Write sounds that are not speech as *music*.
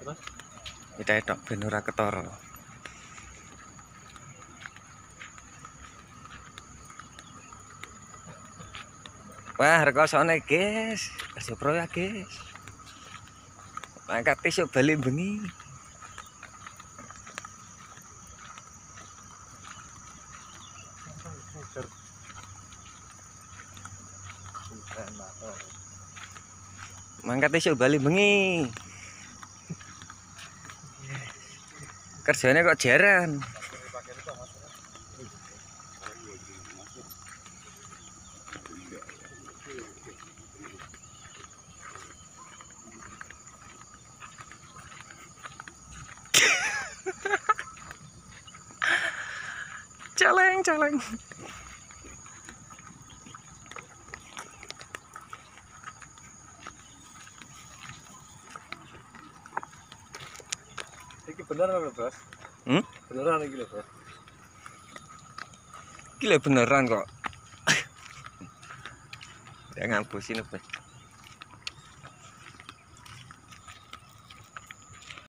Kita ben ora ketara. Wah, rekosone, guys. Kasih pro ya, guys. Mangkat tisu bali bengi. Mangkat tisu bali bengi. Kerjanya kok jaran. *laughs* Celeng, celeng. Beneran lho, Bos. Hmm? Beneran iki lho, Bos. Gila beneran kok. Ya ngapusin apa?